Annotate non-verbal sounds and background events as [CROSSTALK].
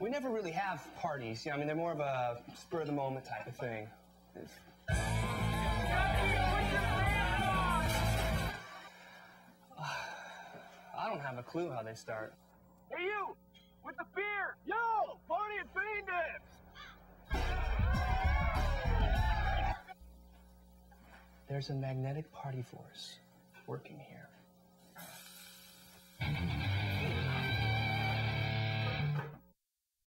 We never really have parties. You know, I mean, they're more of a spur of the moment type of thing. It's- [SIGHS] I don't have a clue how they start. Hey, you! With the beer! Yo! Party at Bean There's a magnetic party force.